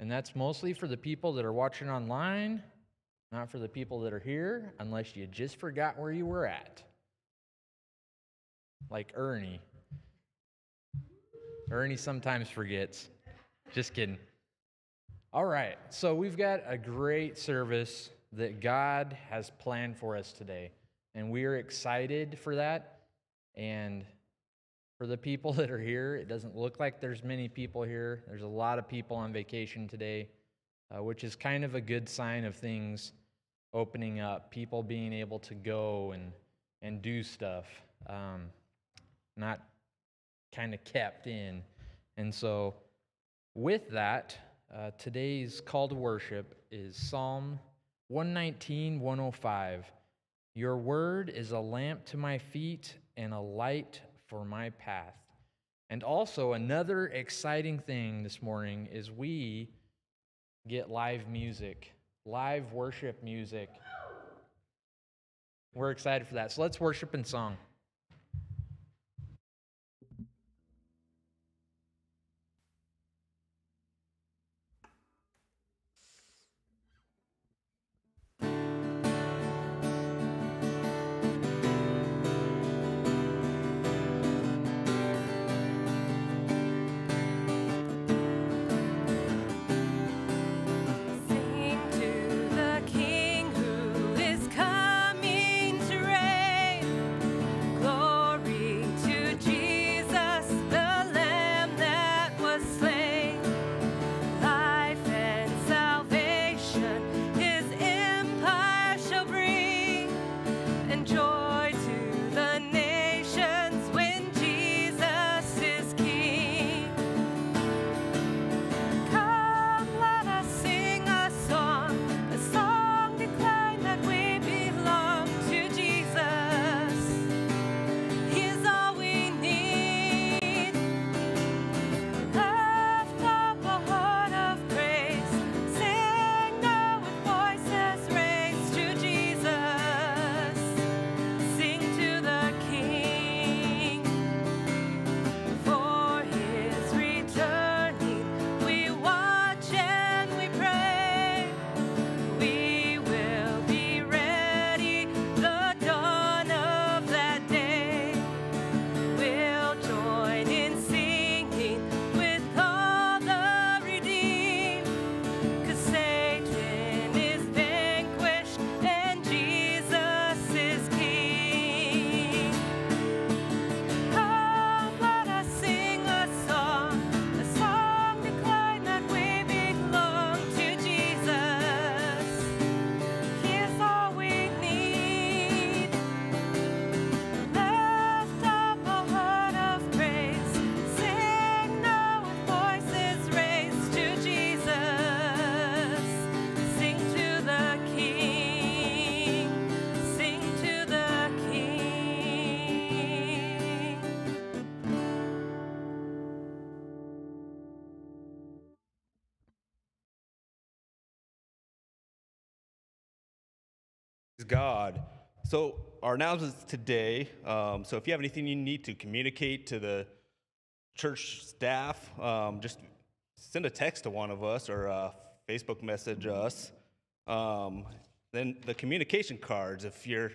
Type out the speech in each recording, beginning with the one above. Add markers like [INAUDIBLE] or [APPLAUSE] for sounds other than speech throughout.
And that's mostly for the people that are watching online, not for the people that are here, unless you just forgot where you were at. Like Ernie. Ernie sometimes forgets. Just kidding. All right, so we've got a great service that God has planned for us today, and we are excited for that. And for the people [LAUGHS] that are here, it doesn't look like there's many people here. There's a lot of people on vacation today, uh, which is kind of a good sign of things opening up, people being able to go and, and do stuff, um, not kind of kept in. And so, with that, uh, today's call to worship is Psalm 119, 105. Your word is a lamp to my feet and a light for my path. And also, another exciting thing this morning is we get live music, live worship music. We're excited for that. So let's worship in song. God. So, our announcements today. Um, so, if you have anything you need to communicate to the church staff, um, just send a text to one of us or uh, Facebook message us. Um, then the communication cards. If you're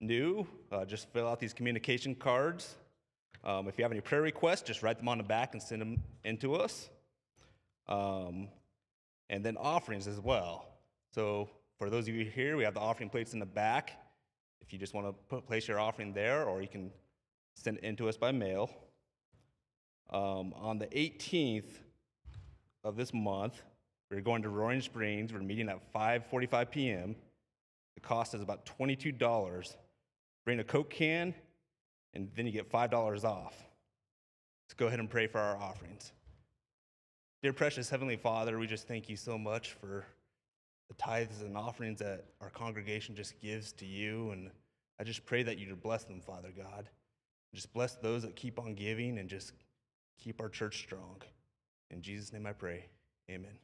new, uh, just fill out these communication cards. Um, if you have any prayer requests, just write them on the back and send them into us. Um, and then offerings as well. So for those of you here, we have the offering plates in the back. If you just want to put, place your offering there, or you can send it in to us by mail. Um, on the 18th of this month, we're going to Roaring Springs. We're meeting at 5:45 p.m. The cost is about $22. Bring a Coke can, and then you get $5 off. Let's go ahead and pray for our offerings. Dear precious Heavenly Father, we just thank you so much for the tithes and offerings that our congregation just gives to you. And I just pray that you bless them, Father God. Just bless those that keep on giving and just keep our church strong. In Jesus' name I pray. Amen.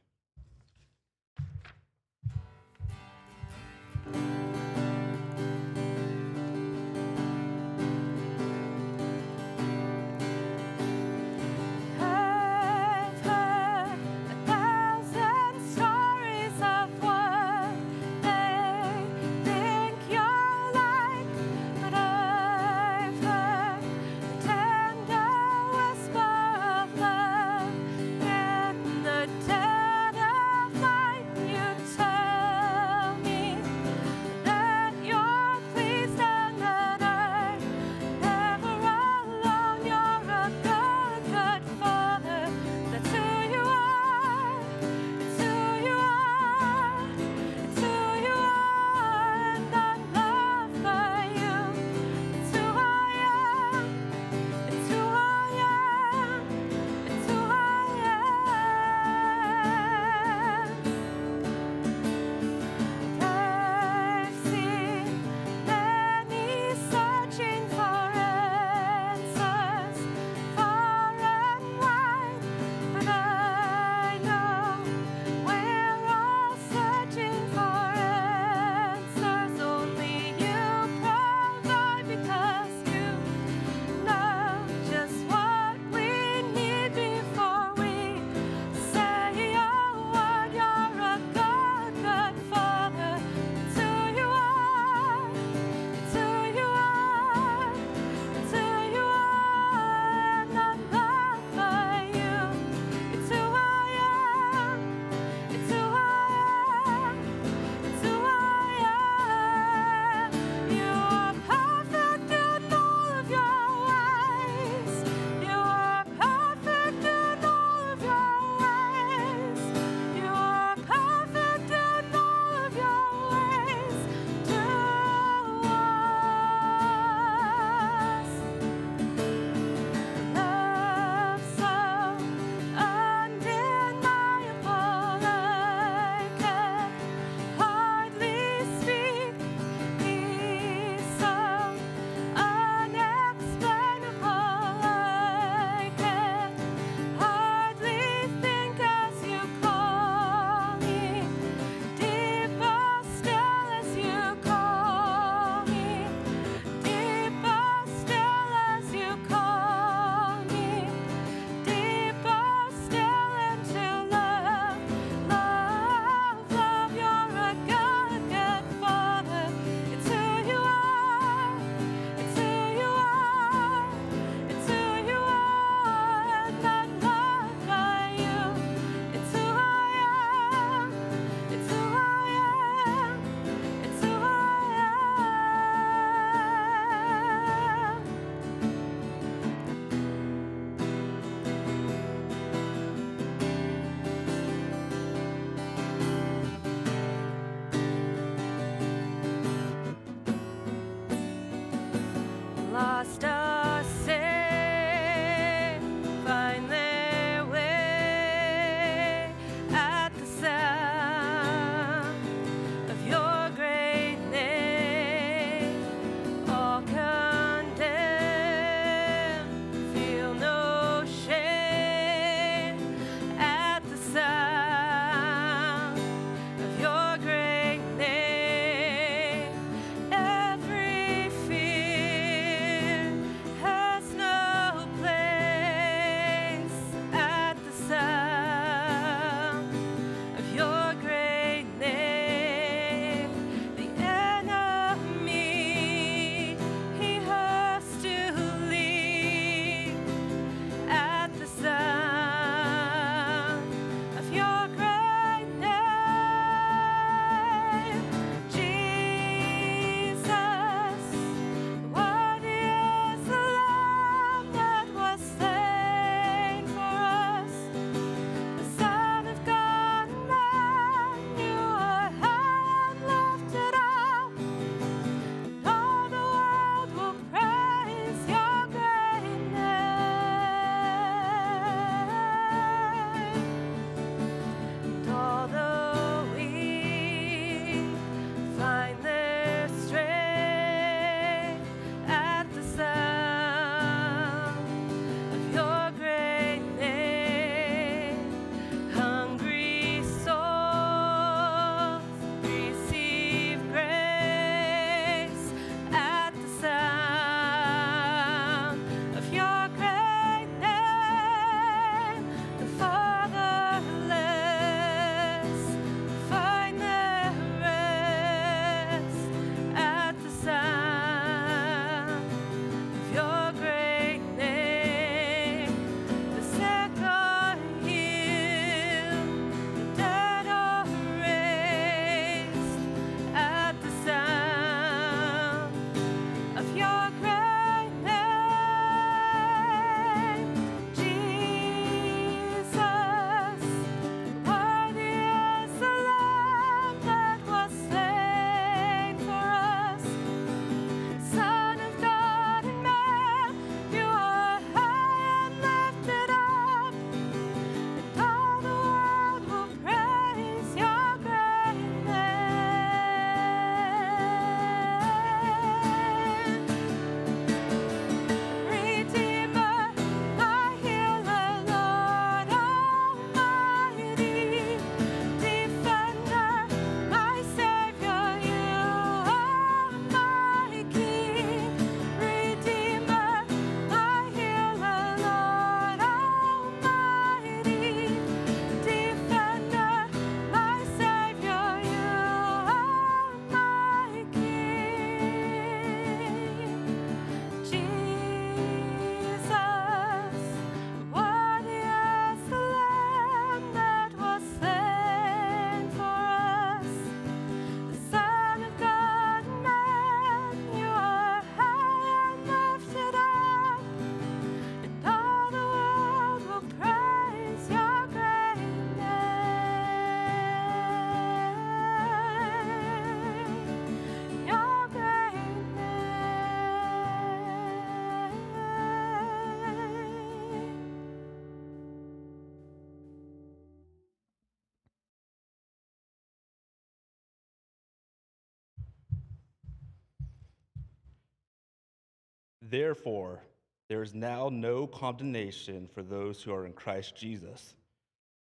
Therefore, there is now no condemnation for those who are in Christ Jesus,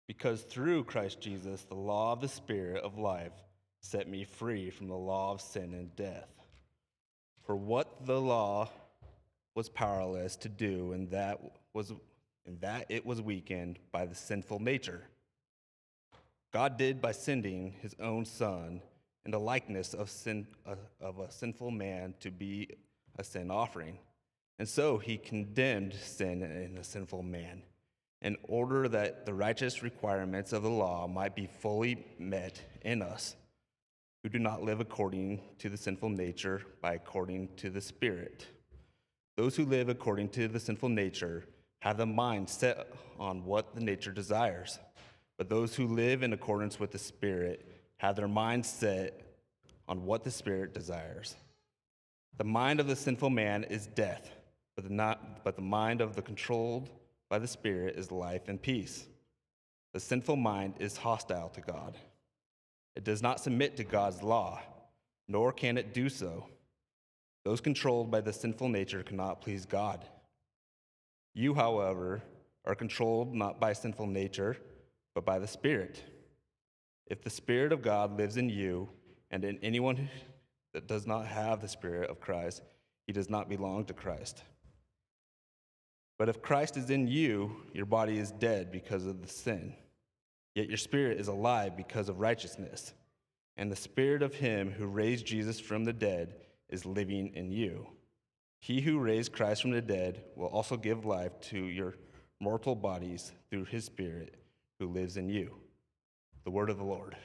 because through Christ Jesus, the law of the Spirit of life set me free from the law of sin and death. For what the law was powerless to do, and that was and that it was weakened by the sinful nature. God did by sending his own son in the likeness of, sin, of a sinful man to be a sin offering. And so he condemned sin in a sinful man in order that the righteous requirements of the law might be fully met in us who do not live according to the sinful nature, by according to the Spirit. Those who live according to the sinful nature have the mind set on what the nature desires, but those who live in accordance with the Spirit have their mind set on what the Spirit desires. The mind of the sinful man is death, but the, not, but the mind of the controlled by the Spirit is life and peace. The sinful mind is hostile to God. It does not submit to God's law, nor can it do so. Those controlled by the sinful nature cannot please God. You, however, are controlled not by sinful nature, but by the Spirit. If the Spirit of God lives in you, and in anyone that does not have the Spirit of Christ, he does not belong to Christ. But if Christ is in you, your body is dead because of the sin Yet your spirit is alive because of righteousness. And the spirit of him who raised Jesus from the dead is living in you. He who raised Christ from the dead will also give life to your mortal bodies through his spirit who lives in you. The word of the Lord.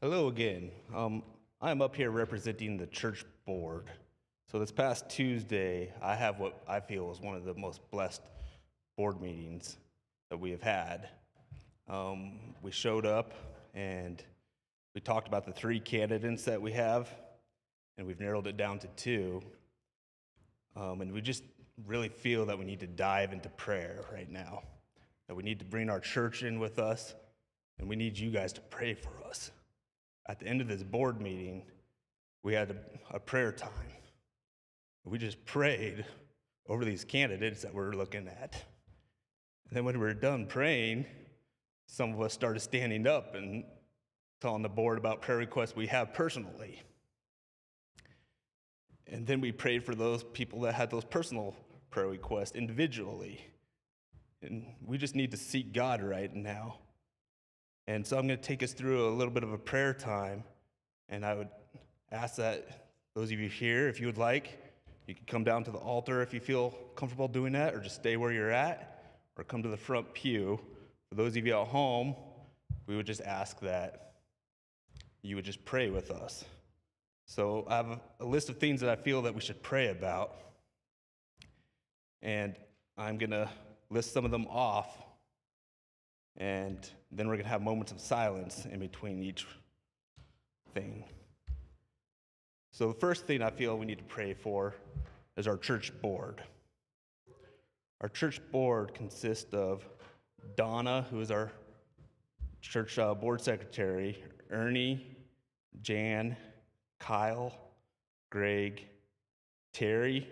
Hello again. Um, I'm up here representing the church board. So this past Tuesday, I have what I feel was one of the most blessed board meetings that we have had. Um, we showed up and we talked about the three candidates that we have, and we've narrowed it down to two. Um, and we just really feel that we need to dive into prayer right now, that we need to bring our church in with us, and we need you guys to pray for us. At the end of this board meeting, we had a, a prayer time. We just prayed over these candidates that we're looking at. And then when we were done praying, some of us started standing up and telling the board about prayer requests we have personally. And then we prayed for those people that had those personal prayer requests individually. And we just need to seek God right now. And so I'm going to take us through a little bit of a prayer time. And I would ask that those of you here, if you would like, you can come down to the altar if you feel comfortable doing that, or just stay where you're at, or come to the front pew. For those of you at home, we would just ask that you would just pray with us. So I have a, a list of things that I feel that we should pray about. And I'm going to list some of them off. And then we're going to have moments of silence in between each thing. So, the first thing I feel we need to pray for is our church board. Our church board consists of Donna, who is our church uh, board secretary, Ernie, Jan, Kyle, Greg, Terry,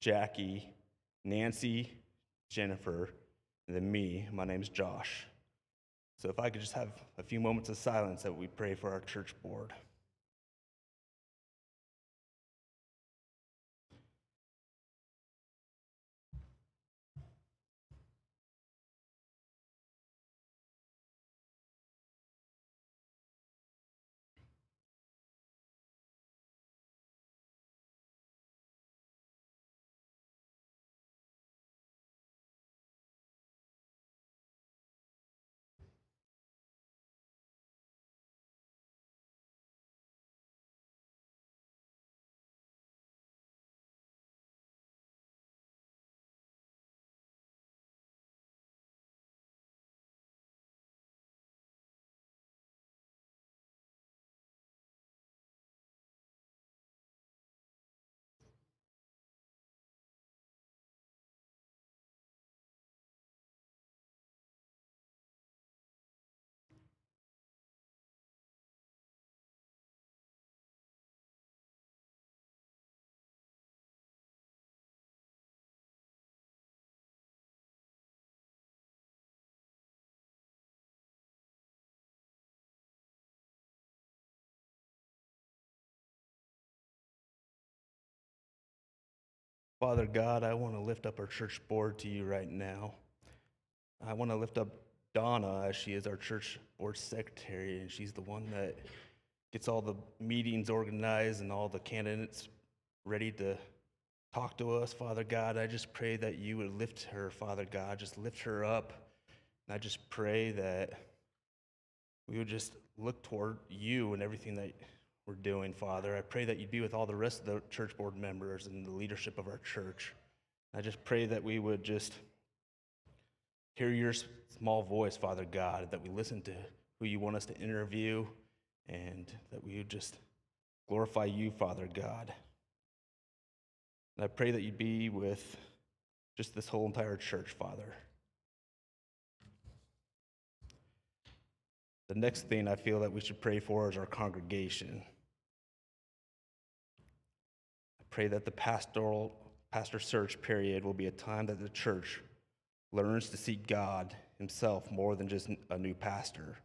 Jackie, Nancy, Jennifer, and then me. My name's Josh. So if I could just have a few moments of silence that we pray for our church board. Father God, I want to lift up our church board to you right now. I want to lift up Donna as she is our church board secretary, and she's the one that gets all the meetings organized and all the candidates ready to talk to us. Father God, I just pray that you would lift her, Father God, just lift her up. And I just pray that we would just look toward you and everything that we're doing, Father. I pray that you'd be with all the rest of the church board members and the leadership of our church. I just pray that we would just hear your small voice, Father God, that we listen to who you want us to interview, and that we would just glorify you, Father God. And I pray that you'd be with just this whole entire church, Father. The next thing I feel that we should pray for is our congregation. Pray that the pastoral pastor search period will be a time that the church learns to seek God himself more than just a new pastor.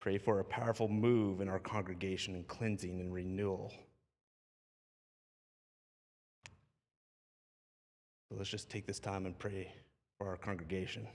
Pray for a powerful move in our congregation and cleansing and renewal. So let's just take this time and pray for our congregation.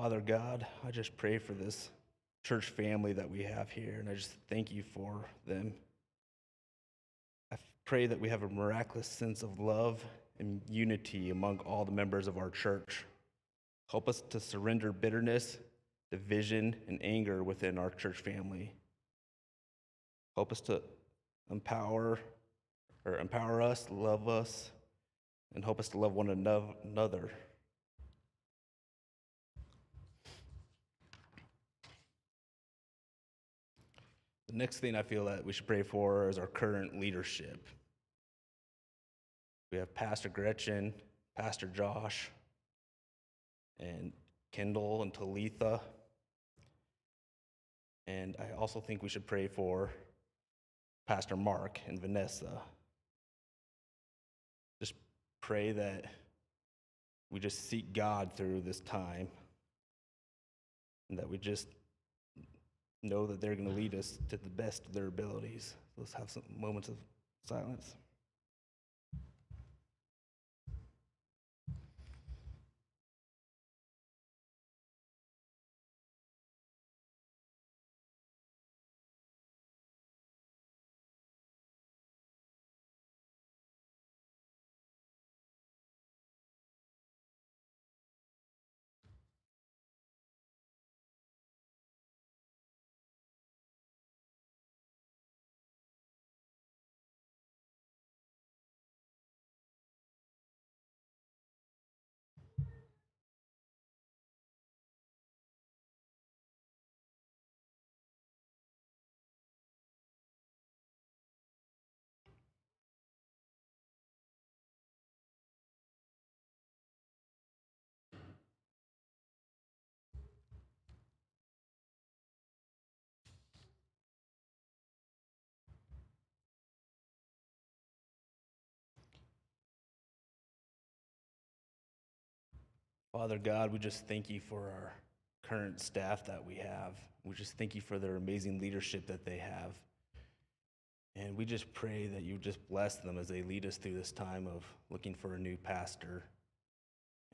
Father God, I just pray for this church family that we have here, and I just thank you for them. I pray that we have a miraculous sense of love and unity among all the members of our church. Help us to surrender bitterness, division, and anger within our church family. Help us to empower or empower us, love us, and help us to love one another. The next thing I feel that we should pray for is our current leadership. We have Pastor Gretchen, Pastor Josh, and Kendall and Talitha. And I also think we should pray for Pastor Mark and Vanessa. Just pray that we just seek God through this time and that we just know that they're going to lead mm. us to the best of their abilities. Let's have some moments of silence. Father God, we just thank you for our current staff that we have. We just thank you for their amazing leadership that they have. And we just pray that you just bless them as they lead us through this time of looking for a new pastor.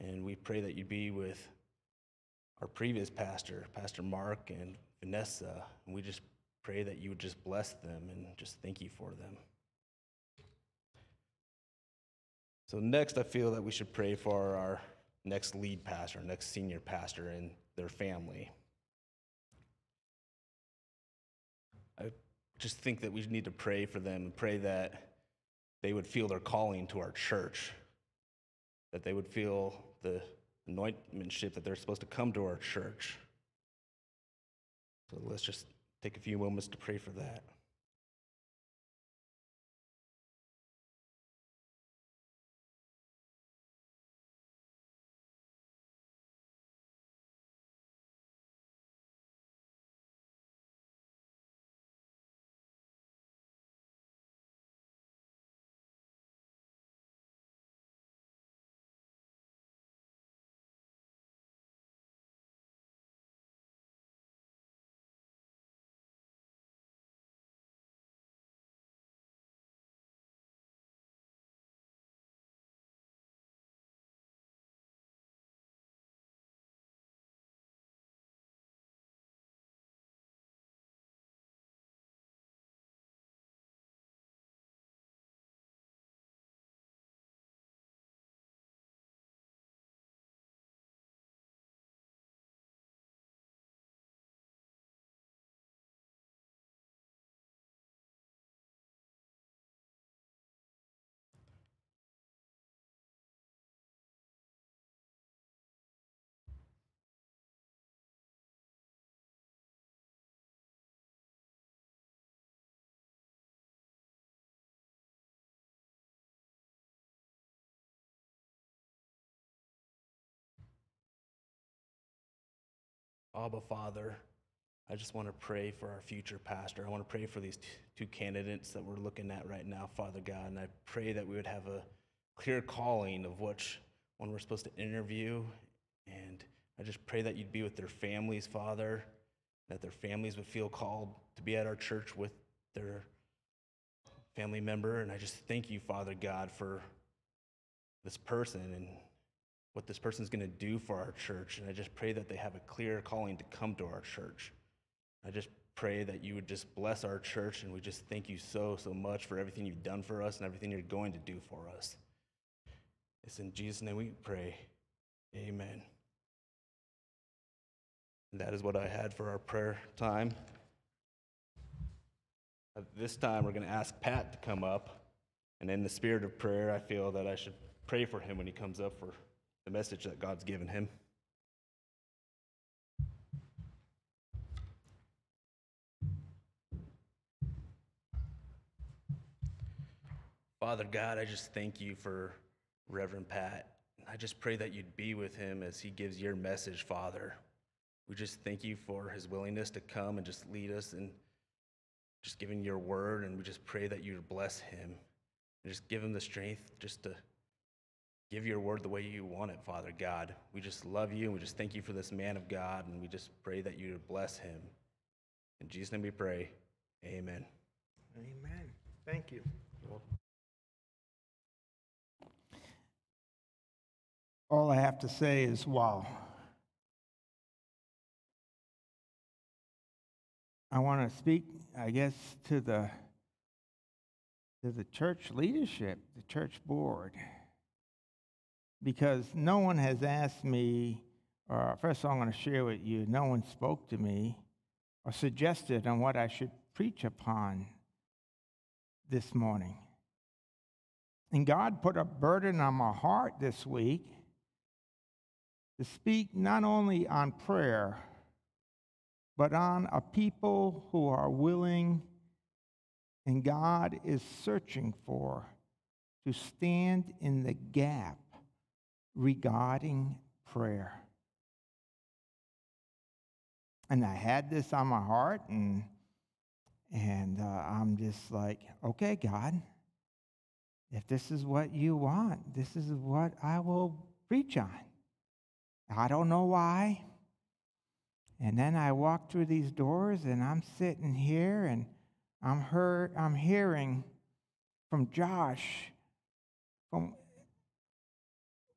And we pray that you be with our previous pastor, Pastor Mark and Vanessa. And we just pray that you would just bless them and just thank you for them. So, next, I feel that we should pray for our next lead pastor, next senior pastor, and their family. I just think that we need to pray for them and pray that they would feel their calling to our church, that they would feel the anointmentship that they're supposed to come to our church. So let's just take a few moments to pray for that. Abba, Father, I just want to pray for our future pastor. I want to pray for these two candidates that we're looking at right now, Father God. And I pray that we would have a clear calling of which one we're supposed to interview. And I just pray that you'd be with their families, Father, that their families would feel called to be at our church with their family member. And I just thank you, Father God, for this person and what this person's going to do for our church. And I just pray that they have a clear calling to come to our church. I just pray that you would just bless our church, and we just thank you so, so much for everything you've done for us and everything you're going to do for us. It's in Jesus' name we pray. Amen. And that is what I had for our prayer time. This time, we're going to ask Pat to come up. And in the spirit of prayer, I feel that I should pray for him when he comes up for the message that God's given him. Father God, I just thank you for Reverend Pat. I just pray that you'd be with him as he gives your message, Father. We just thank you for his willingness to come and just lead us and just giving your word. And we just pray that you bless him and just give him the strength just to give your word the way you want it, Father God. We just love you and we just thank you for this man of God. And we just pray that you bless him. In Jesus' name we pray. Amen. Amen. Thank you. All I have to say is wow. I want to speak, I guess, to the to the church leadership, the church board, because no one has asked me, or first of all, I'm going to share with you, no one spoke to me or suggested on what I should preach upon this morning. And God put a burden on my heart this week to speak not only on prayer, but on a people who are willing and God is searching for to stand in the gap regarding prayer. And I had this on my heart, and, and uh, I'm just like, okay, God, if this is what you want, this is what I will preach on. I don't know why. And then I walk through these doors and I'm sitting here and I'm heard I'm hearing from Josh from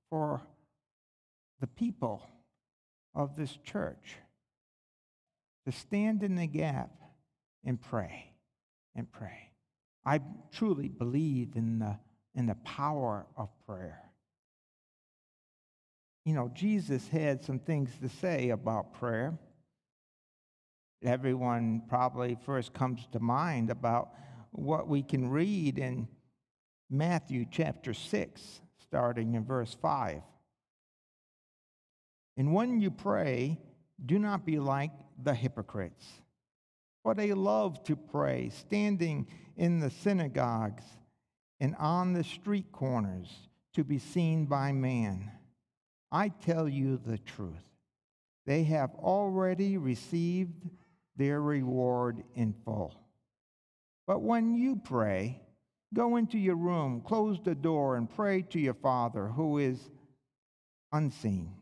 for the people of this church to stand in the gap and pray and pray. I truly believe in the in the power of prayer you know, Jesus had some things to say about prayer. Everyone probably first comes to mind about what we can read in Matthew chapter 6, starting in verse 5. And when you pray, do not be like the hypocrites, for they love to pray, standing in the synagogues and on the street corners to be seen by man. I tell you the truth. They have already received their reward in full. But when you pray, go into your room, close the door, and pray to your Father who is unseen.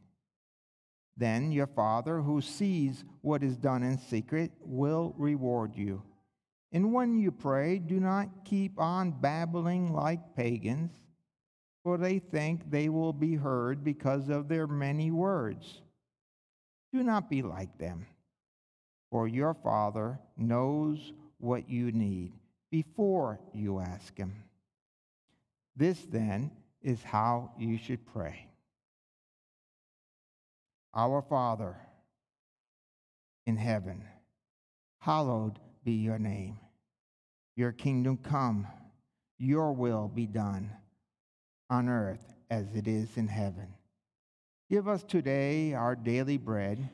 Then your Father who sees what is done in secret will reward you. And when you pray, do not keep on babbling like pagans for they think they will be heard because of their many words. Do not be like them, for your Father knows what you need before you ask Him. This, then, is how you should pray Our Father in heaven, hallowed be your name. Your kingdom come, your will be done on earth as it is in heaven. Give us today our daily bread.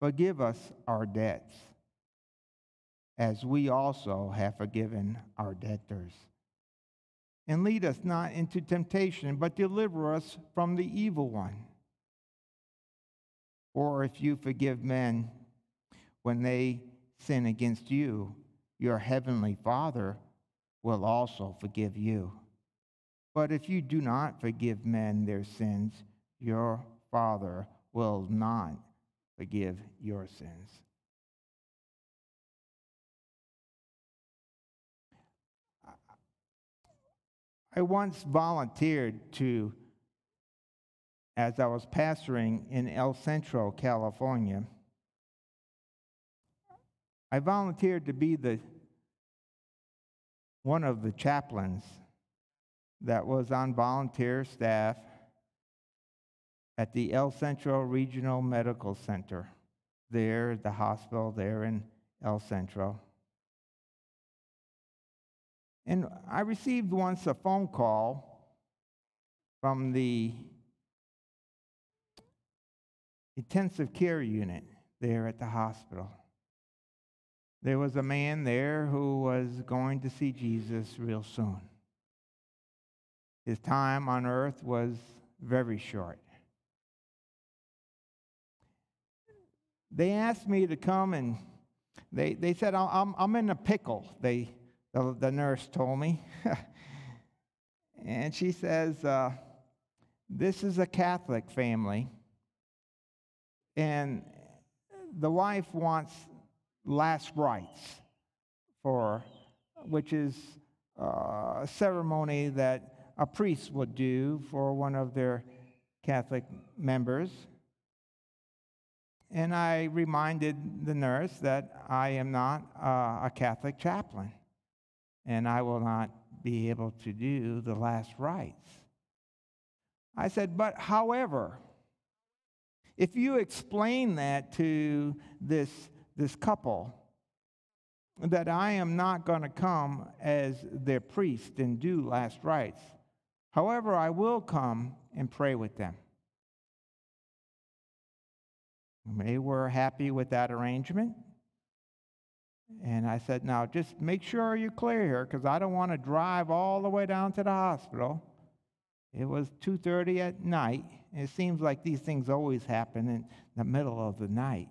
Forgive us our debts, as we also have forgiven our debtors. And lead us not into temptation, but deliver us from the evil one. Or if you forgive men when they sin against you, your heavenly Father will also forgive you. But if you do not forgive men their sins, your Father will not forgive your sins. I once volunteered to as I was pastoring in El Centro, California, I volunteered to be the one of the chaplains that was on volunteer staff at the El Centro Regional Medical Center, there the hospital there in El Centro. And I received once a phone call from the intensive care unit there at the hospital. There was a man there who was going to see Jesus real soon. His time on earth was very short. They asked me to come and they, they said, I'm, I'm in a pickle, they, the, the nurse told me. [LAUGHS] and she says, uh, This is a Catholic family, and the wife wants last rites for which is uh, a ceremony that a priest would do for one of their Catholic members. And I reminded the nurse that I am not uh, a Catholic chaplain and I will not be able to do the last rites. I said, but however, if you explain that to this, this couple, that I am not going to come as their priest and do last rites. However, I will come and pray with them. They were happy with that arrangement. And I said, now just make sure you're clear here because I don't want to drive all the way down to the hospital. It was 2:30 at night. It seems like these things always happen in the middle of the night.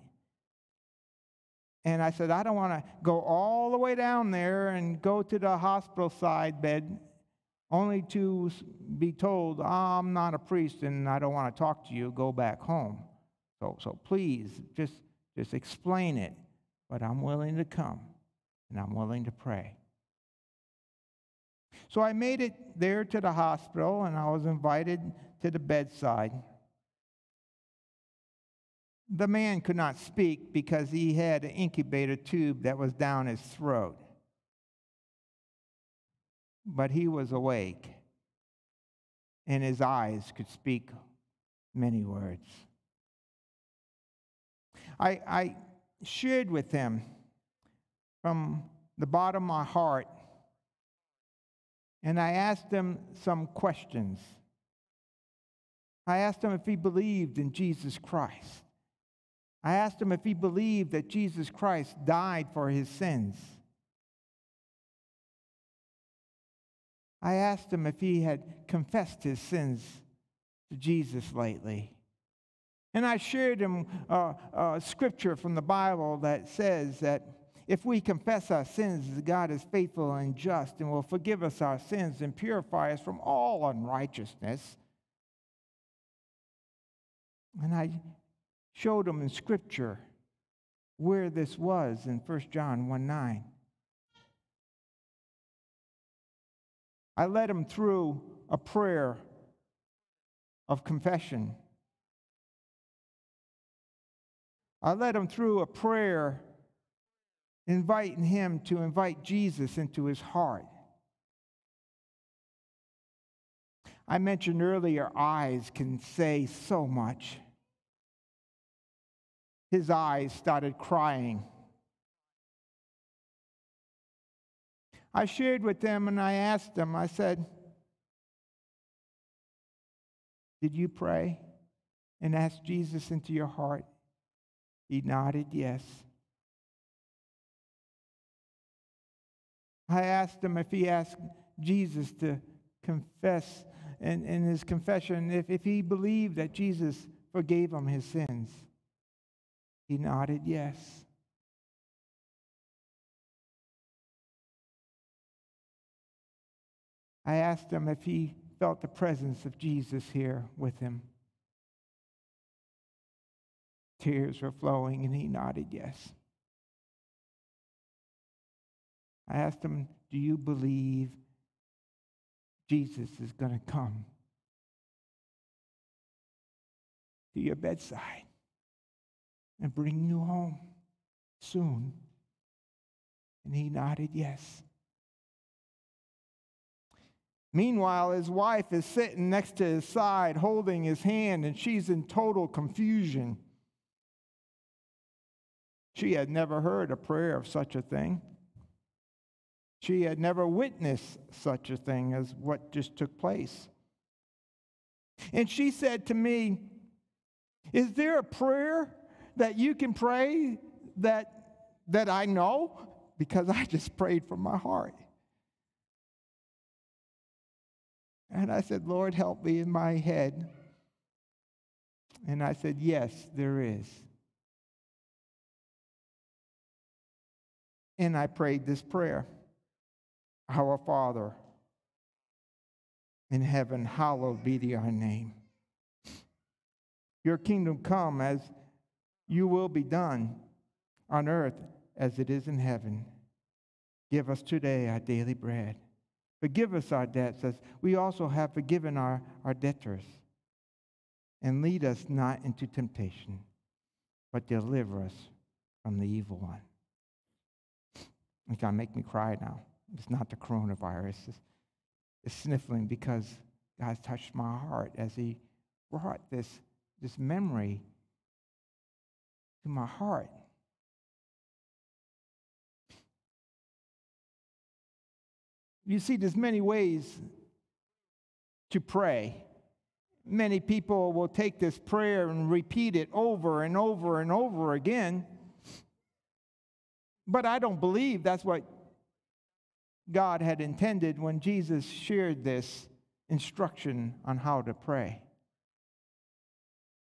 And I said, I don't want to go all the way down there and go to the hospital side bed only to be told, I'm not a priest and I don't want to talk to you. Go back home. So, so please just, just explain it. But I'm willing to come and I'm willing to pray. So I made it there to the hospital and I was invited to the bedside. The man could not speak because he had an incubator tube that was down his throat. But he was awake, and his eyes could speak many words. I, I shared with him from the bottom of my heart, and I asked him some questions. I asked him if he believed in Jesus Christ. I asked him if he believed that Jesus Christ died for his sins. I asked him if he had confessed his sins to Jesus lately. And I shared him uh, uh, scripture from the Bible that says that if we confess our sins, God is faithful and just and will forgive us our sins and purify us from all unrighteousness. And I showed him in Scripture where this was in 1 John 1 9. I led him through a prayer of confession. I led him through a prayer inviting him to invite Jesus into his heart. I mentioned earlier, eyes can say so much his eyes started crying. I shared with them and I asked them, I said, Did you pray and ask Jesus into your heart? He nodded, Yes. I asked him if he asked Jesus to confess in, in his confession, if, if he believed that Jesus forgave him his sins. He nodded yes. I asked him if he felt the presence of Jesus here with him. Tears were flowing, and he nodded yes. I asked him, Do you believe Jesus is going to come to your bedside and bring you home soon. And he nodded yes. Meanwhile, his wife is sitting next to his side, holding his hand, and she's in total confusion. She had never heard a prayer of such a thing. She had never witnessed such a thing as what just took place. And she said to me, Is there a prayer that you can pray that, that I know? Because I just prayed from my heart. And I said, Lord, help me in my head. And I said, Yes, there is. And I prayed this prayer Our Father in heaven, hallowed be thy name. Your kingdom come as you will be done on earth as it is in heaven. Give us today our daily bread. Forgive us our debts as we also have forgiven our, our debtors. And lead us not into temptation, but deliver us from the evil one. It's going to make me cry now. It's not the coronavirus. It's, it's sniffling because God touched my heart as He brought this, this memory to my heart. You see, there's many ways to pray. Many people will take this prayer and repeat it over and over and over again. But I don't believe that's what God had intended when Jesus shared this instruction on how to pray.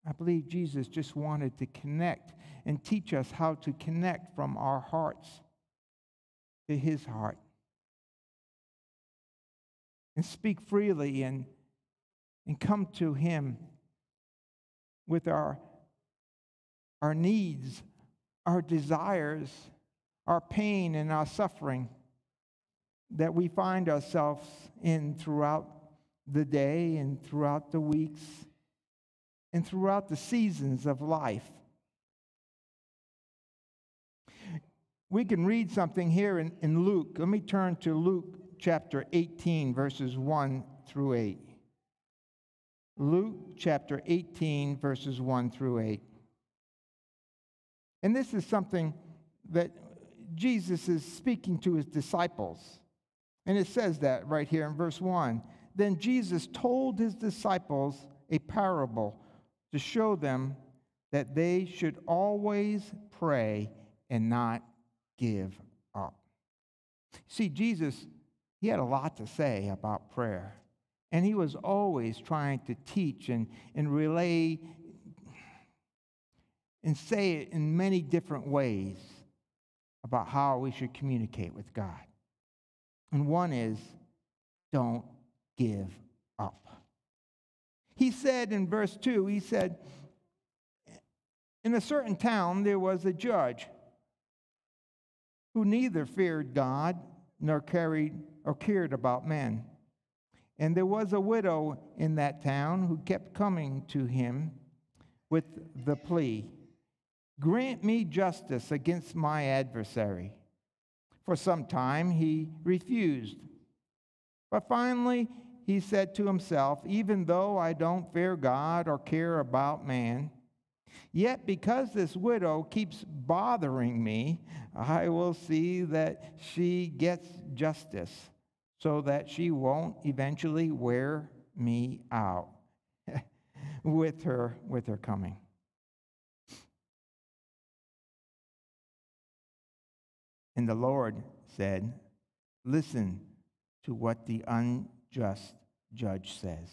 I believe Jesus just wanted to connect and teach us how to connect from our hearts to his heart and speak freely and, and come to Him with our, our needs, our desires, our pain, and our suffering that we find ourselves in throughout the day and throughout the weeks and throughout the seasons of life. We can read something here in, in Luke. Let me turn to Luke chapter 18, verses 1 through 8. Luke chapter 18, verses 1 through 8. And this is something that Jesus is speaking to his disciples. And it says that right here in verse 1. Then Jesus told his disciples a parable to show them that they should always pray and not give up. See, Jesus he had a lot to say about prayer. And he was always trying to teach and, and relay and say it in many different ways about how we should communicate with God. And one is don't give up. He said in verse 2, he said, In a certain town there was a judge who neither feared God nor carried or cared about men. And there was a widow in that town who kept coming to him with the plea Grant me justice against my adversary. For some time he refused. But finally he said to himself, Even though I don't fear God or care about man, Yet, because this widow keeps bothering me, I will see that she gets justice so that she won't eventually wear me out [LAUGHS] with her with her coming. And the Lord said, Listen to what the unjust judge says.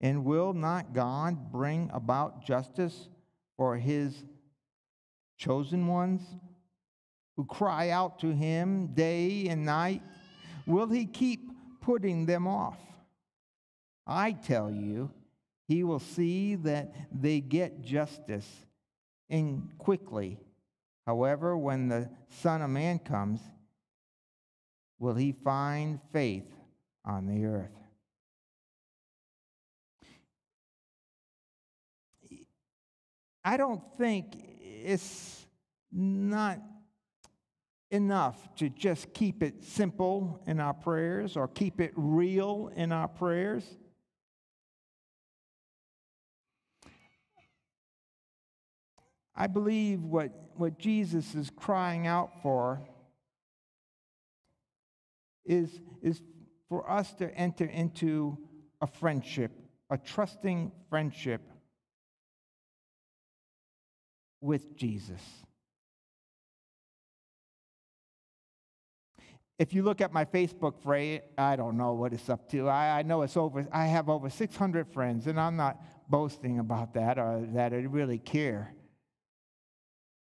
And will not God bring about justice for his chosen ones who cry out to him day and night? Will he keep putting them off? I tell you, he will see that they get justice and quickly. However, when the Son of Man comes, will he find faith on the earth? I don't think it's not enough to just keep it simple in our prayers or keep it real in our prayers. I believe what, what Jesus is crying out for is, is for us to enter into a friendship, a trusting friendship with Jesus. If you look at my Facebook phrase, I don't know what it's up to. I, I know it's over, I have over 600 friends, and I'm not boasting about that or that I really care.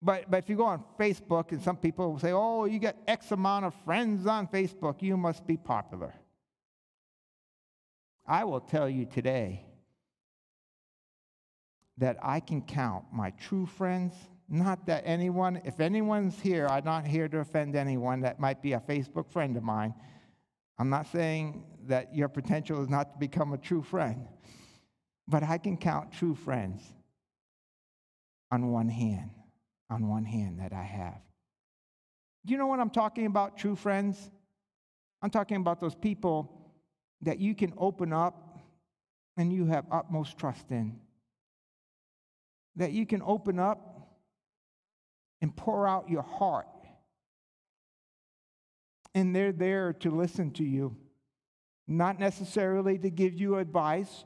But, but if you go on Facebook, and some people will say, oh, you got X amount of friends on Facebook, you must be popular. I will tell you today that I can count my true friends. Not that anyone, if anyone's here, I'm not here to offend anyone that might be a Facebook friend of mine. I'm not saying that your potential is not to become a true friend, but I can count true friends on one hand on one hand that I have. You know what I'm talking about, true friends? I'm talking about those people that you can open up and you have utmost trust in. That you can open up and pour out your heart. And they're there to listen to you, not necessarily to give you advice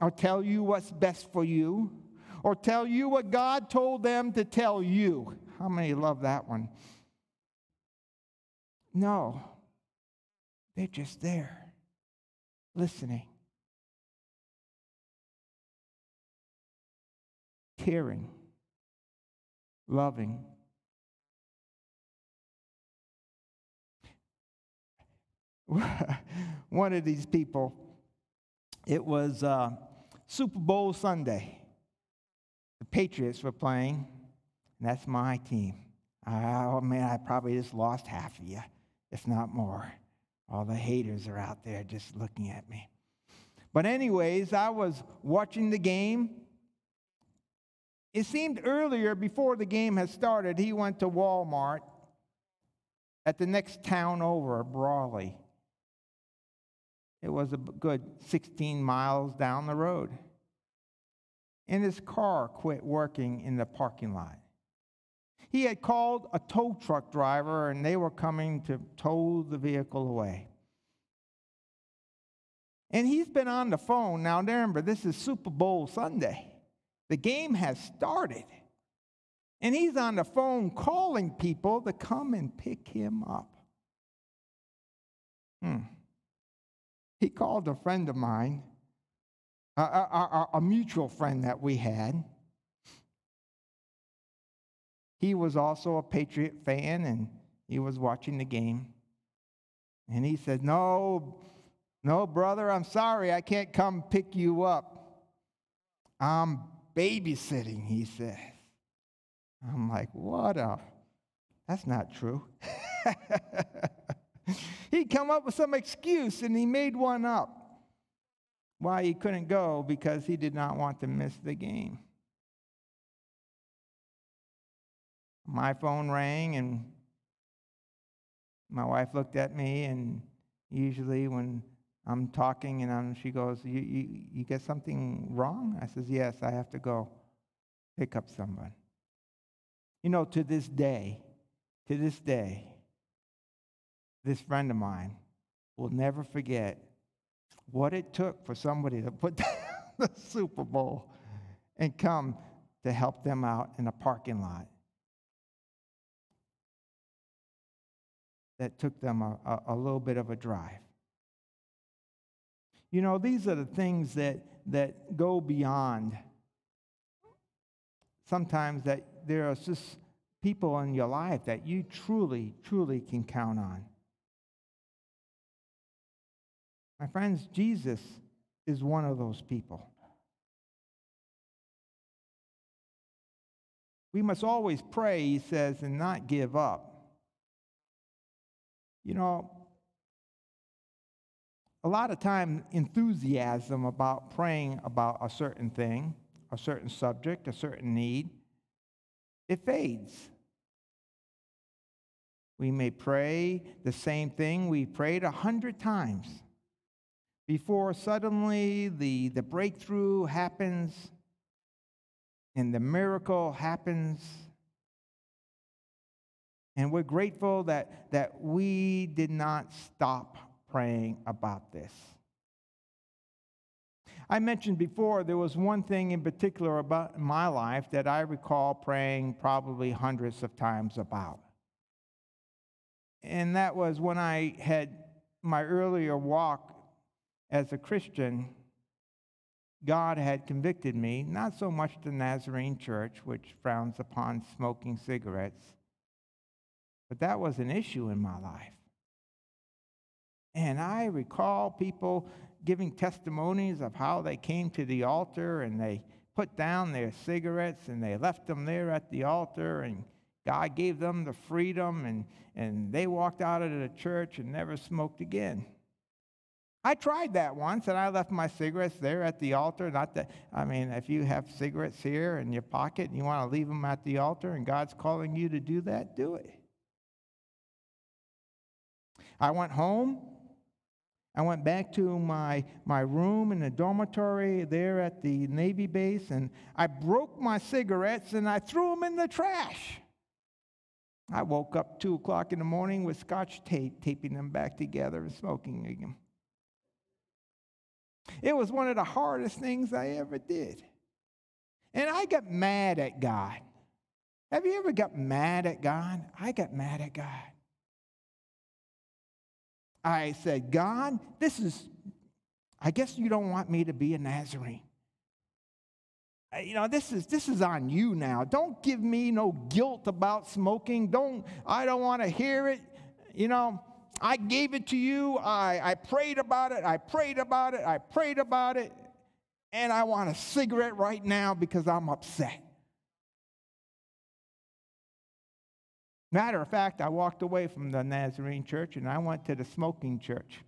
or tell you what's best for you or tell you what God told them to tell you. How many love that one? No, they're just there, listening, caring, loving. [LAUGHS] One of these people, it was uh, Super Bowl Sunday Patriots were playing, and that's my team. Oh man, I probably just lost half of you, if not more. All the haters are out there just looking at me. But, anyways, I was watching the game. It seemed earlier, before the game had started, he went to Walmart at the next town over, Brawley. It was a good 16 miles down the road and his car quit working in the parking lot. He had called a tow truck driver and they were coming to tow the vehicle away. And he's been on the phone. Now, remember, this is Super Bowl Sunday. The game has started. And he's on the phone calling people to come and pick him up. Hmm. He called a friend of mine a, a, a mutual friend that we had. He was also a Patriot fan and he was watching the game. And he said, No, no, brother, I'm sorry, I can't come pick you up. I'm babysitting, he says. I'm like, What a, that's not true. [LAUGHS] He'd come up with some excuse and he made one up why he couldn't go because he did not want to miss the game. My phone rang and my wife looked at me and usually when I'm talking and I'm, she goes, you, you, you get something wrong? I says, yes, I have to go pick up someone. You know, to this day, to this day, this friend of mine will never forget what it took for somebody to put [LAUGHS] the Super Bowl and come to help them out in a parking lot. That took them a, a, a little bit of a drive. You know, these are the things that, that go beyond. Sometimes that there are just people in your life that you truly, truly can count on. My friends, Jesus is one of those people. We must always pray, he says, and not give up. You know, a lot of time enthusiasm about praying about a certain thing, a certain subject, a certain need, it fades. We may pray the same thing we prayed a hundred times before suddenly the, the breakthrough happens and the miracle happens. And we're grateful that, that we did not stop praying about this. I mentioned before there was one thing in particular about my life that I recall praying probably hundreds of times about. And that was when I had my earlier walk as a Christian, God had convicted me, not so much the Nazarene church, which frowns upon smoking cigarettes, but that was an issue in my life. And I recall people giving testimonies of how they came to the altar and they put down their cigarettes and they left them there at the altar and God gave them the freedom and, and they walked out of the church and never smoked again. I tried that once and I left my cigarettes there at the altar. Not that, I mean, if you have cigarettes here in your pocket and you want to leave them at the altar and God's calling you to do that, do it. I went home I went back to my, my room in the dormitory there at the Navy base and I broke my cigarettes and I threw them in the trash. I woke up 2 o'clock in the morning with scotch tape, taping them back together and smoking them. It was one of the hardest things I ever did. And I got mad at God. Have you ever got mad at God? I got mad at God. I said, God, this is, I guess you don't want me to be a Nazarene. You know, this is this is on you now. Don't give me no guilt about smoking. Don't I don't want to hear it. You know, I gave it to you. I, I prayed about it. I prayed about it. I prayed about it. And I want a cigarette right now because I'm upset. Matter of fact, I walked away from the Nazarene church and I went to the smoking church.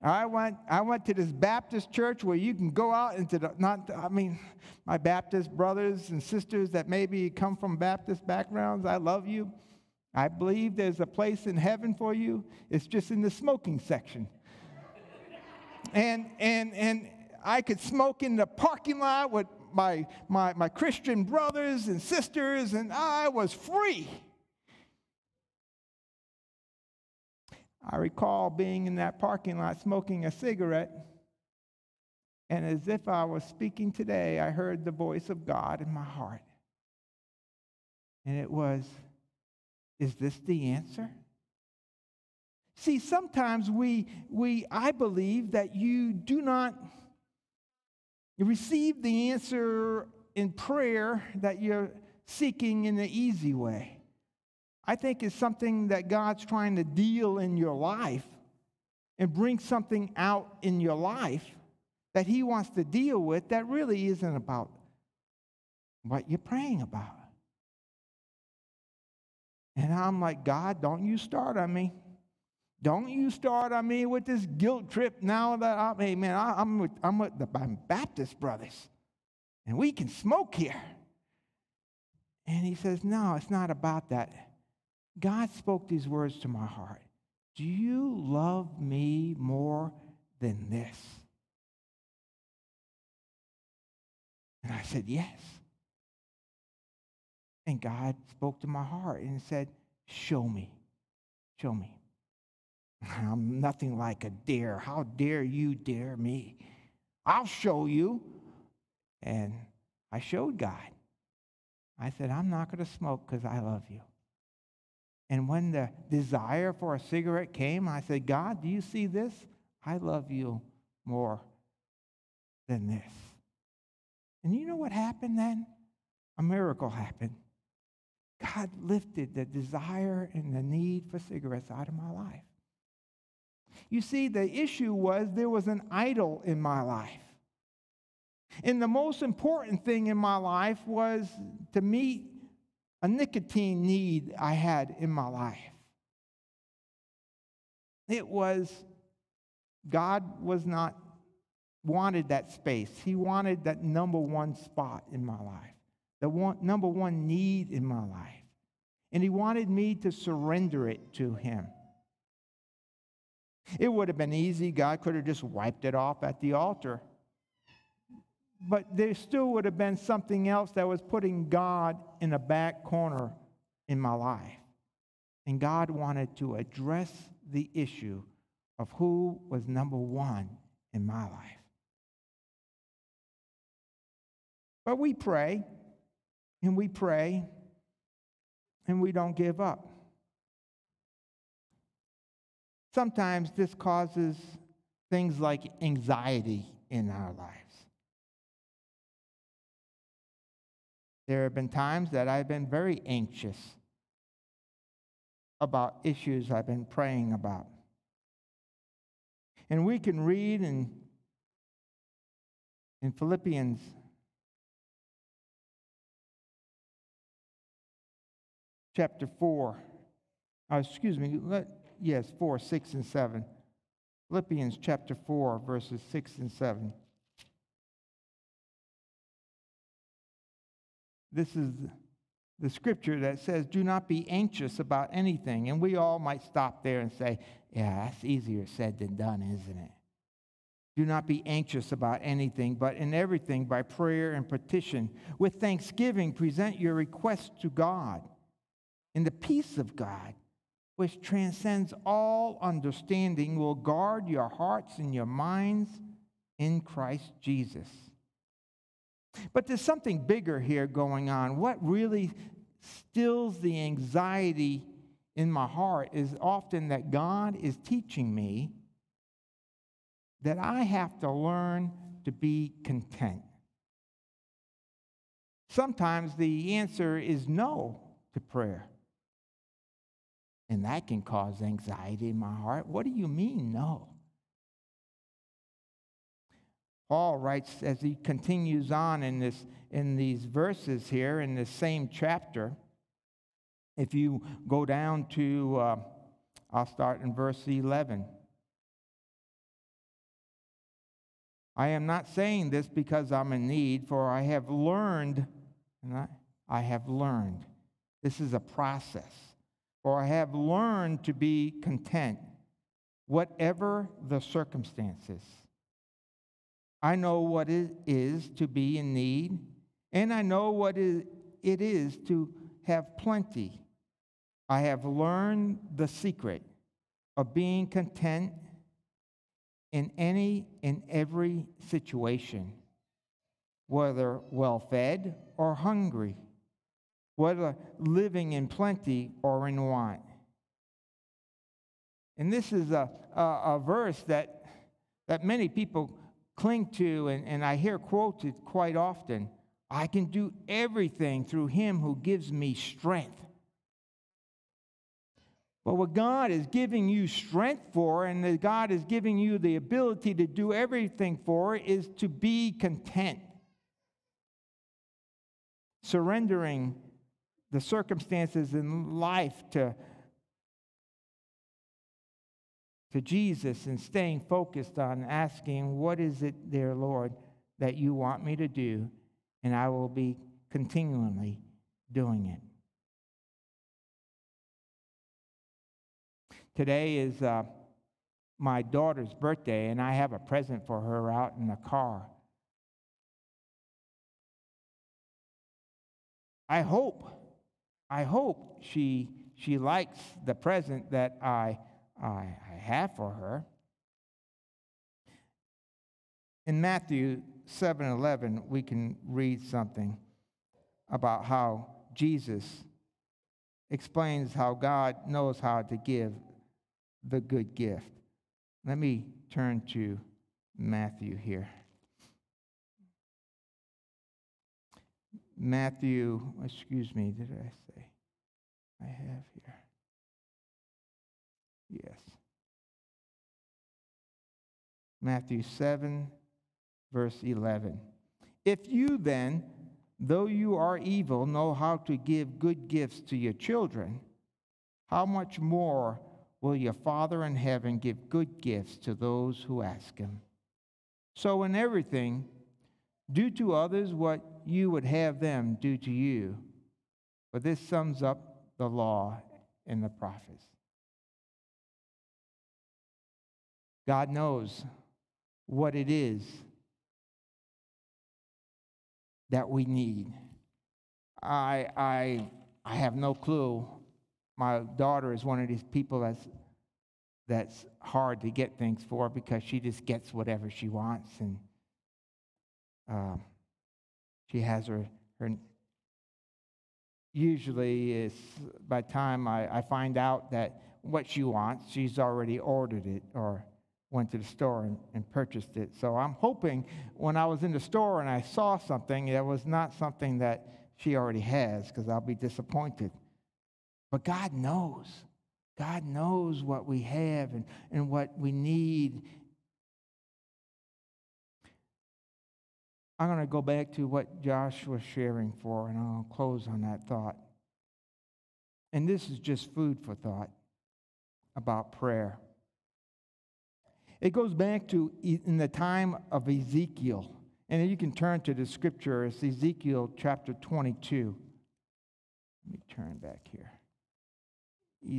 I went, I went to this Baptist church where you can go out into the, not, I mean, my Baptist brothers and sisters that maybe come from Baptist backgrounds, I love you. I believe there's a place in heaven for you. It's just in the smoking section. and, and, and I could smoke in the parking lot with my, my, my Christian brothers and sisters, and I was free. I recall being in that parking lot smoking a cigarette, and as if I was speaking today, I heard the voice of God in my heart. And it was, Is this the answer? See, sometimes we, we, I believe that you do not receive the answer in prayer that you're seeking in the easy way. I think it's something that God's trying to deal in your life and bring something out in your life that He wants to deal with that really isn't about what you're praying about. And I'm like, God, don't you start on me. Don't you start on me with this guilt trip now that I'm, hey man, I, am with, I'm with the Baptist brothers and we can smoke here. And he says, No, it's not about that. God spoke these words to my heart. Do you love me more than this? And I said, Yes. And God spoke to my heart and said, Show me. Show me. [LAUGHS] I'm nothing like a dare. How dare you dare me? I'll show you. And I showed God. I said, I'm not going to smoke because I love you. And when the desire for a cigarette came, I said, God, do you see this? I love you more than this. And you know what happened then? A miracle happened. God lifted the desire and the need for cigarettes out of my life. You see, the issue was there was an idol in my life. And the most important thing in my life was to meet a nicotine need I had in my life. It was, God was not wanted that space. He wanted that number one spot in my life, the one, number one need in my life. And he wanted me to surrender it to him. It would have been easy. God could have just wiped it off at the altar. But there still would have been something else that was putting God in a back corner in my life. And God wanted to address the issue of who was number one in my life. But we pray, and we pray, and we don't give up. Sometimes this causes things like anxiety in our lives. There have been times that I've been very anxious about issues I've been praying about. And we can read in, in Philippians chapter 4, uh, excuse me, let, yes, 4, 6, and 7. Philippians chapter 4, verses 6 and 7. This is the scripture that says, Do not be anxious about anything. And we all might stop there and say, Yeah, that's easier said than done, isn't it? Do not be anxious about anything, but in everything, by prayer and petition, with thanksgiving, present your requests to God. And the peace of God, which transcends all understanding, will guard your hearts and your minds in Christ Jesus. But there's something bigger here going on. What really stills the anxiety in my heart is often that God is teaching me that I have to learn to be content. Sometimes the answer is no to prayer. And that can cause anxiety in my heart. What do you mean, no? Paul writes as he continues on in, this, in these verses here in this same chapter. If you go down to, uh, I'll start in verse 11. I am not saying this because I'm in need, for I have learned, and I, I have learned. This is a process. For I have learned to be content, whatever the circumstances. I know what it is to be in need, and I know what it is to have plenty. I have learned the secret of being content in any and every situation, whether well fed or hungry, whether living in plenty or in want. And this is a, a, a verse that, that many people cling to, and, and I hear quoted quite often I can do everything through him who gives me strength. But what God is giving you strength for, and that God is giving you the ability to do everything for, is to be content. Surrendering the circumstances in life to to Jesus and staying focused on asking, What is it, dear Lord, that you want me to do? And I will be continually doing it. Today is uh, my daughter's birthday, and I have a present for her out in the car. I hope, I hope she, she likes the present that I I, I have for her. In Matthew 7 11, we can read something about how Jesus explains how God knows how to give the good gift. Let me turn to Matthew here. Matthew, excuse me, did I say? I have here. Yes. Matthew 7, verse 11. If you then, though you are evil, know how to give good gifts to your children, how much more will your Father in heaven give good gifts to those who ask him? So, in everything, do to others what you would have them do to you. But this sums up the law and the prophets. God knows what it is that we need. I, I, I have no clue. My daughter is one of these people that's, that's hard to get things for because she just gets whatever she wants. And uh, she has her, her usually is by time I, I find out that what she wants, she's already ordered it or went to the store and, and purchased it. So I'm hoping when I was in the store and I saw something, that was not something that she already has because I'll be disappointed. But God knows. God knows what we have and, and what we need. I'm going to go back to what Josh was sharing for, and I'll close on that thought. And this is just food for thought about prayer. It goes back to in the time of Ezekiel. And you can turn to the scripture, it's Ezekiel chapter 22. Let me turn back here.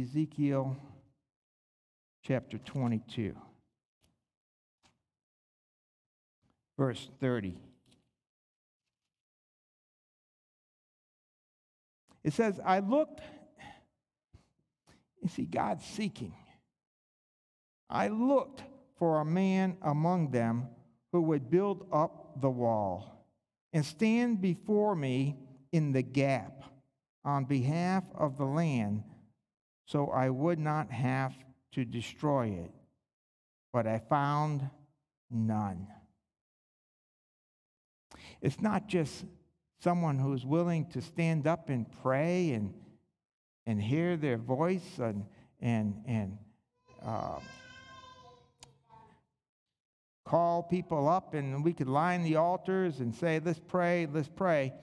Ezekiel chapter 22, verse 30. It says, I looked, you see, God's seeking. I looked for a man among them who would build up the wall and stand before me in the gap on behalf of the land so I would not have to destroy it. But I found none. It's not just someone who's willing to stand up and pray and, and hear their voice and, and, and uh, call people up and we could line the altars and say, let's pray, let's pray.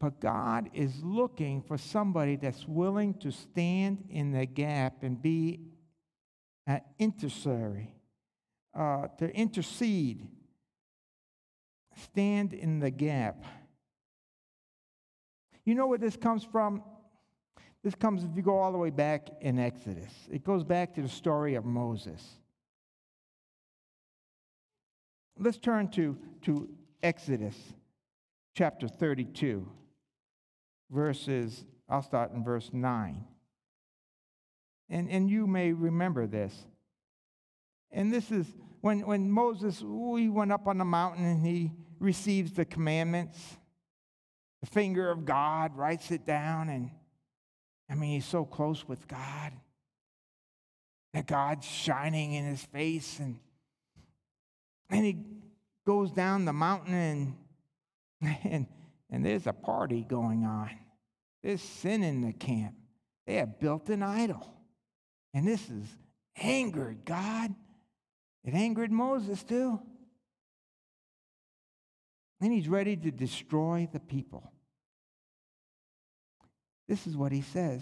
But God is looking for somebody that's willing to stand in the gap and be an intercessory, uh, to intercede, stand in the gap. You know where this comes from? This comes, if you go all the way back in Exodus, it goes back to the story of Moses. Let's turn to, to Exodus chapter 32, verses, I'll start in verse 9. And, and you may remember this. And this is when, when Moses, he went up on the mountain and he receives the commandments. The finger of God writes it down and I mean, he's so close with God that God's shining in his face, and and he goes down the mountain, and [LAUGHS] and and there's a party going on. There's sin in the camp. They have built an idol, and this is angered God. It angered Moses too. And he's ready to destroy the people. This is what he says,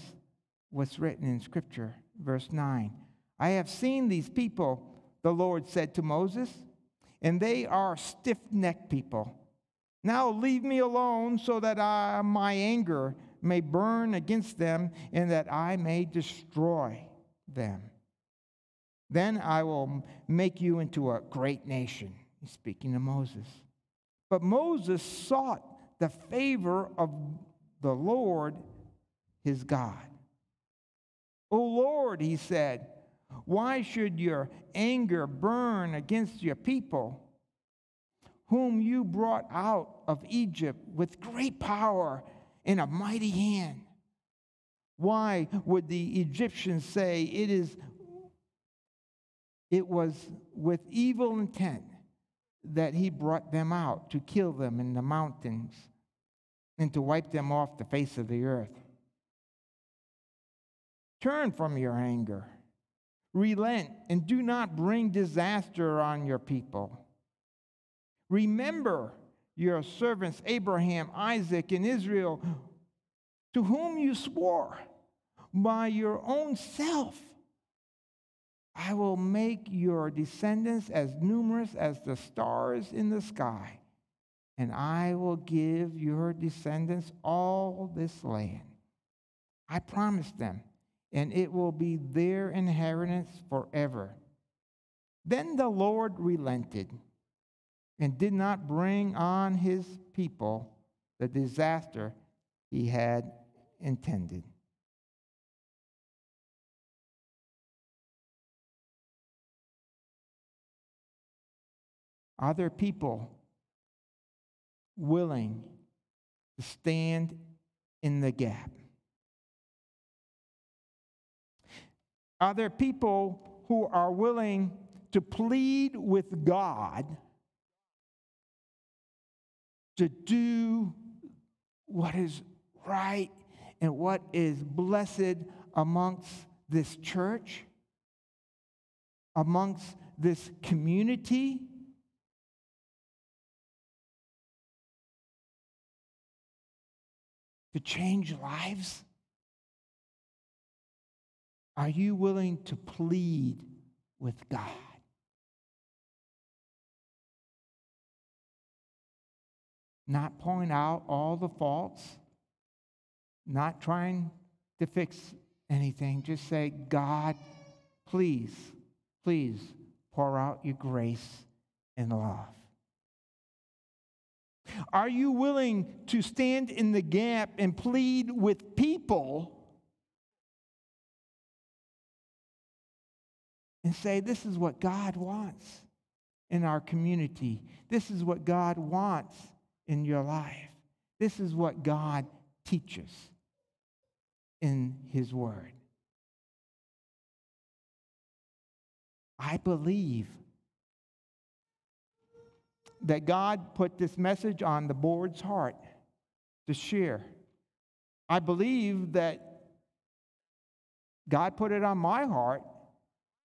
what's written in Scripture, verse 9. I have seen these people, the Lord said to Moses, and they are stiff necked people. Now leave me alone so that I, my anger may burn against them and that I may destroy them. Then I will make you into a great nation. He's speaking to Moses. But Moses sought the favor of the Lord his God. O Lord, he said, why should your anger burn against your people, whom you brought out of Egypt with great power and a mighty hand? Why would the Egyptians say it is it was with evil intent that he brought them out to kill them in the mountains and to wipe them off the face of the earth? Turn from your anger. Relent and do not bring disaster on your people. Remember your servants Abraham, Isaac, and Israel, to whom you swore by your own self I will make your descendants as numerous as the stars in the sky, and I will give your descendants all this land. I promised them, and it will be their inheritance forever. Then the Lord relented and did not bring on his people the disaster he had intended. Are there people willing to stand in the gap? Are there people who are willing to plead with God to do what is right and what is blessed amongst this church, amongst this community? To change lives? Are you willing to plead with God? Not point out all the faults, not trying to fix anything. Just say, God, please, please pour out your grace and love. Are you willing to stand in the gap and plead with people and say, This is what God wants in our community? This is what God wants in your life. This is what God teaches in His Word. I believe that God put this message on the board's heart to share. I believe that God put it on my heart,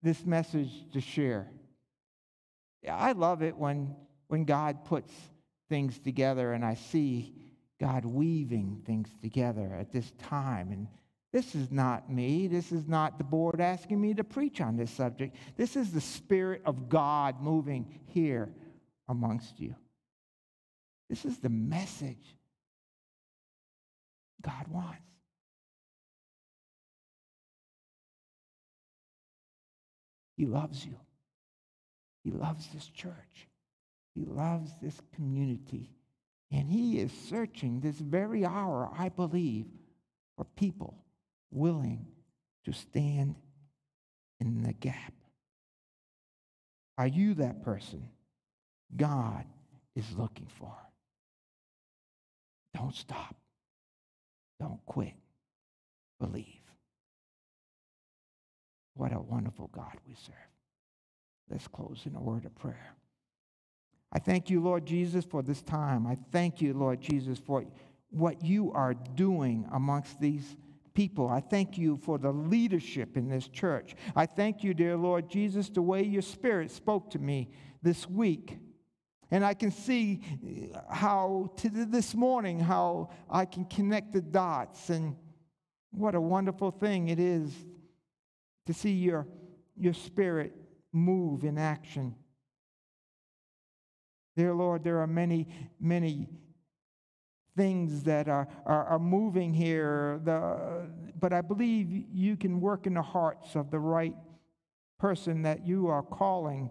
this message to share. Yeah, I love it when, when God puts things together and I see God weaving things together at this time. And this is not me. This is not the board asking me to preach on this subject. This is the Spirit of God moving here amongst you. This is the message God wants. He loves you. He loves this church. He loves this community. And He is searching this very hour, I believe, for people willing to stand in the gap. Are you that person? God is looking for. Don't stop. Don't quit. Believe. What a wonderful God we serve. Let's close in a word of prayer. I thank you, Lord Jesus, for this time. I thank you, Lord Jesus, for what you are doing amongst these people. I thank you for the leadership in this church. I thank you, dear Lord Jesus, the way your spirit spoke to me this week. And I can see how, to this morning, how I can connect the dots. And what a wonderful thing it is to see your, your spirit move in action. Dear Lord, there are many, many things that are, are, are moving here, the, but I believe you can work in the hearts of the right person that you are calling,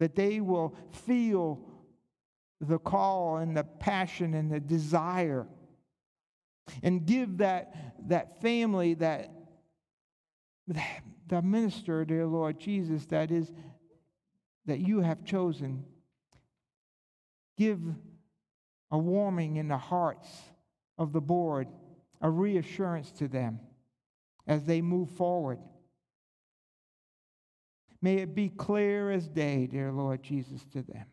that they will feel the call and the passion and the desire. And give that, that family that, that the minister dear lord jesus that is that you have chosen. Give a warming in the hearts of the board a reassurance to them as they move forward. May it be clear as day dear lord jesus to them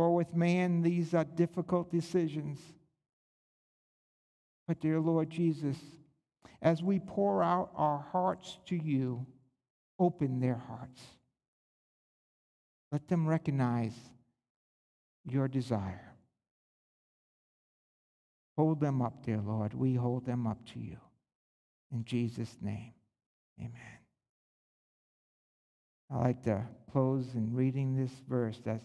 for with man, these are difficult decisions. But, dear Lord Jesus, as we pour out our hearts to you, open their hearts. Let them recognize your desire. Hold them up, dear Lord. We hold them up to you. In Jesus' name, amen. I like to close in reading this verse that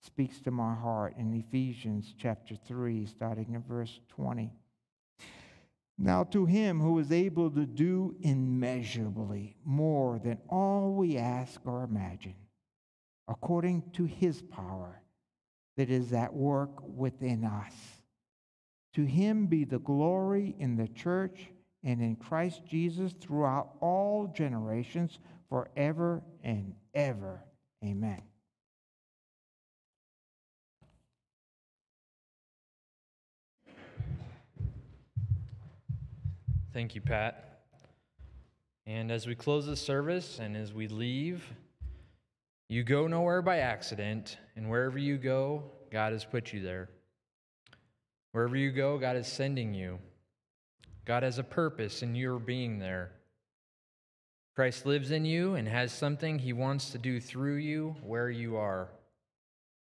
speaks to my heart in Ephesians chapter 3, starting in verse 20. Now, to him who is able to do immeasurably more than all we ask or imagine, according to his power that is at work within us. To him be the glory in the church and in Christ Jesus throughout all generations, forever and ever. Amen. Thank you, Pat. And as we close the service and as we leave, you go nowhere by accident, and wherever you go, God has put you there. Wherever you go, God is sending you. God has a purpose in your being there. Christ lives in you and has something he wants to do through you where you are.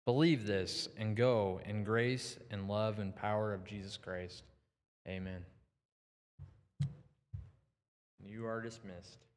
Believe this and go in grace and love and power of Jesus Christ. Amen. You are dismissed.